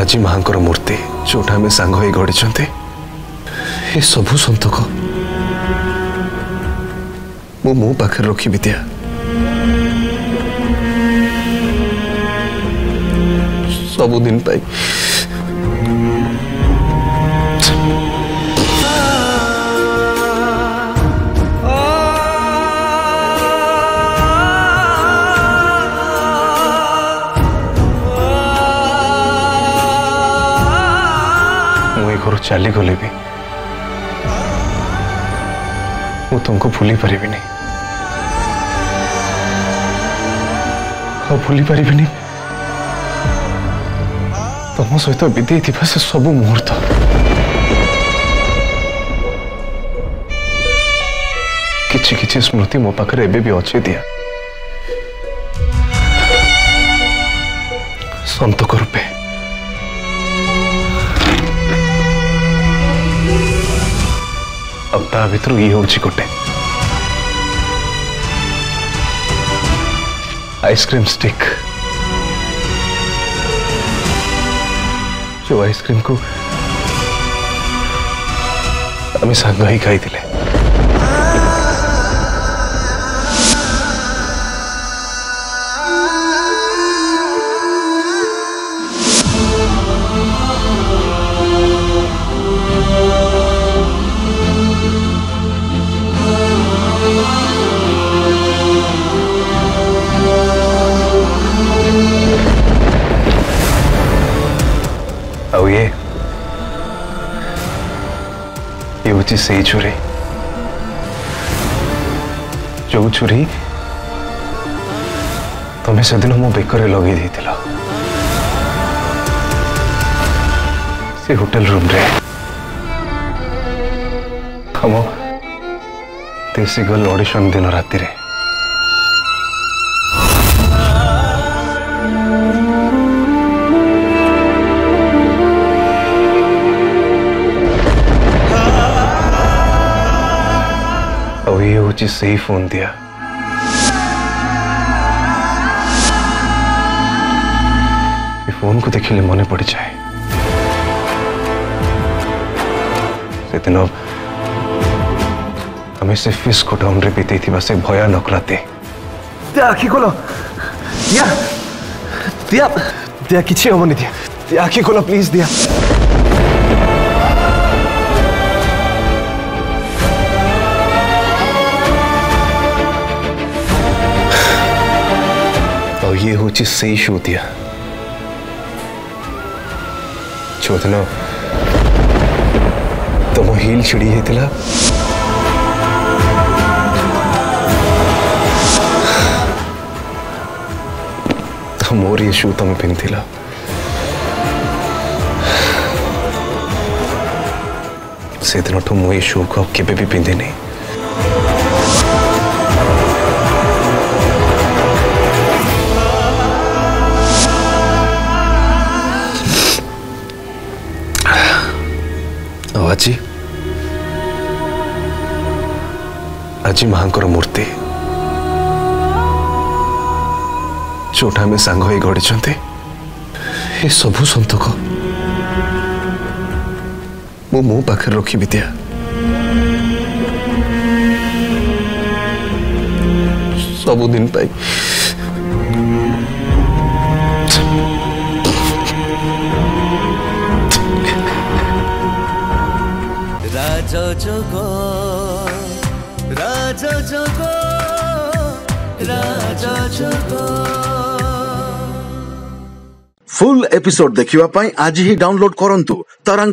ଆଜି ମାଙ୍କର ମୂର୍ତ୍ତି ଯୋଉଟା ଆମେ ସାଙ୍ଗ ହୋଇ ଗଢ଼ିଛନ୍ତି ଏସବୁ ସନ୍ତକ ମୁଁ ମୋ ପାଖରେ ରଖିବି ଦିଆ ସବୁଦିନ ପାଇଁ घर चली गले भी मु तुमको भूली पारि भूली पारि तुम सहित बीत सब मुहूर्त कि स्मृति मो पाखे एवं अच्छे दिया सतक रूपे अब तर गोटे आइसक्रीम स्टिक जो आइसक्रीम को आम सांग खाई ಅವು ಯುವತಿ ಸೇ ಚುರಿ जो छुरी तुम्हें से दिन मो बेकर लगे से होटेल रूम रे हम देसी गर्ल ऑडिशन दिन राति रे मुझे सही फोन दिया ये फोन को देखिले मन पड़ जाए दिन आम से फिश गोडाउन रे बीते से भयानक राते आखि खोल दिया दिया दिया किसी हम दिया आखि खोल प्लीज दिया 호치세이 쇼디야. 조드나. छिड़ी है तिला 해들라. ये शू तमें पिंथिला सेदिन ठू मो शू को केबे भी पिंधे नहीं ଆଜି ଆଜି ମାଙ୍କର ମୂର୍ତ୍ତି ଯୋଉଟା ଆମେ ସାଙ୍ଗ ହେଇ ଗଢ଼ିଛନ୍ତି ଏ ସବୁ ସନ୍ତକ ମୁଁ ମୋ ପାଖରେ ରଖିବି ଦିଆ ସବୁଦିନ ପାଇଁ রাজ যোগ রাজ যোগ রাজ যোগ ফুল এপিসোড ଦେଖିବା ପାଇଁ ଆଜି ହିଁ ଡାଉନଲୋଡ୍ କରନ୍ତୁ ତରଙ୍ଗ